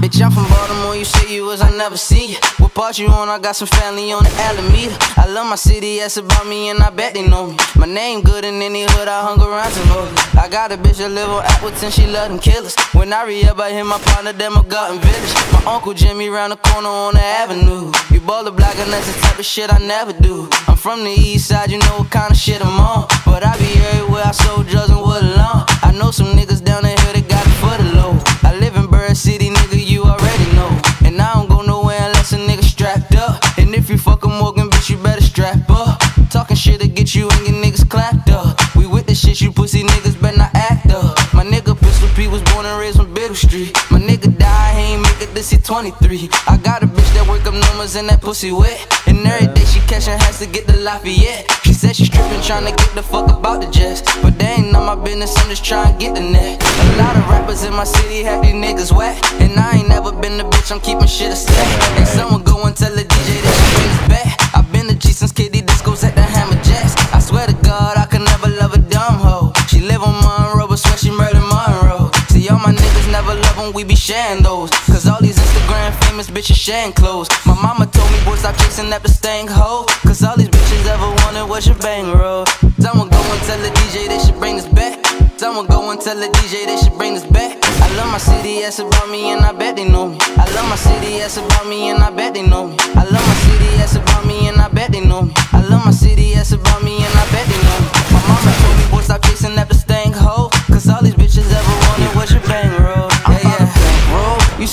bitch, I'm from Baltimore, you say you was, I never see you. What part you on? I got some family on the Alameda. I love my city, that's about me, and I bet they know me. My name good in any hood, I hung around some hood. I got a bitch that live on Appleton, she love them killers. When I re up, I hit my partner, them a garden village. My uncle Jimmy round the corner on the avenue. You baller black, and that's the type of shit I never do. I'm from the east side, you know what kind of shit I'm on. But I be everywhere, I sold drugs and wood alone. I know some niggas down Biddle Street. My nigga died, he ain't make it this he 23. I got a bitch that work up numbers and that pussy wet. And every day she catchin' has to get the Lafayette. She said she strippin', tryna get the fuck about the jets. But they ain't none my business, I'm just tryna get the net. A lot of rappers in my city have these niggas wet. And I ain't never been the bitch, I'm keeping shit a step. And someone go and tell the DJ that she brings back. I've been the G since KD discos at the Hammerjacks. I swear to God, I could never love a dumb hoe. She live on we be sharing those. Cause all these Instagram famous bitches sharing clothes. My mama told me, boy, stop chasing that stank hoe. Cause all these bitches ever wanted was your bang roll. Someone go and tell the DJ they should bring this back. Someone go and tell the DJ they should bring this back. I love my city, that's about me, and I bet they know me. I love my city, that's about me, and I bet they know me. I love my city, that's about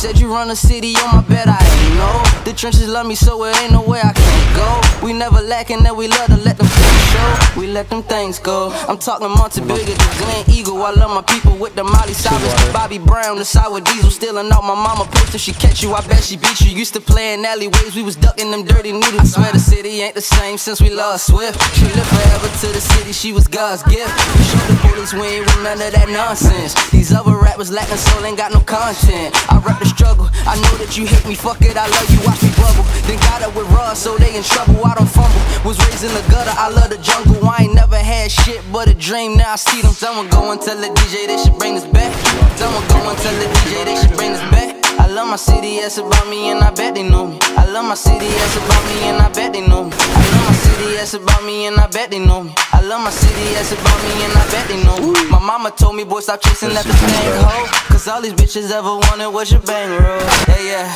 said you run the city on my bed, I ain't know. The trenches love me, so it ain't no way I can't go. We never lacking that we love to let them things show. We let them things go. I'm talking Montebello, the Glen Eagle. I love my people with the Molly Cyrus, the Bobby Brown, the sour diesel. Stealing out my mama poster, she catch you. I bet she beat you. Used to play in alleyways, we was ducking them dirty needles. I swear the city ain't the same since we lost Swift. She lived forever to the city, she was God's gift. Shoot the bullets, we ain't remember that nonsense. These other rappers lacking soul, ain't got no content. I rap the struggle, I know that you hate me, fuck it, I love you, watch bubble. Then got up with Russ, so they in trouble, I don't fumble. Was raised in the gutter, I love the jungle, I ain't never had shit but a dream, now I see them. Someone go and tell the DJ they should bring this back. Someone go and tell the DJ they should bring this back. I love my city, that's about me, and I bet they know me. I love my city, that's about me, and I bet they know me. I love my city, that's about me, and I bet they know me. I love my city, that's about me, and I bet they know me. My mama told me, boy, stop chasing that stank hoe. Cause all these bitches ever wanted was your bang roll. Yeah,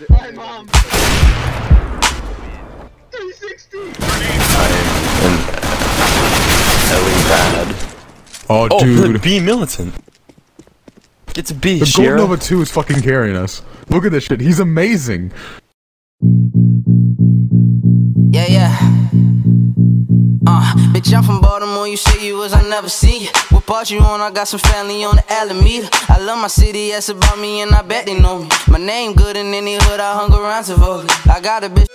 yeah. Hi, mom. 360. Ellie bad. Oh, Oh, dude. BMilitant. Get to B, The Gold Shiro. Nova 2 is fucking carrying us. Look at this shit. He's amazing. Yeah, yeah. Uh, bitch, I'm from Baltimore, you say you was, I never see you. What part you on? I got some family on the Alameda. I love my city, that's about me, and I bet they know me. My name good in any hood, I hung around Tivoli. I got a bitch.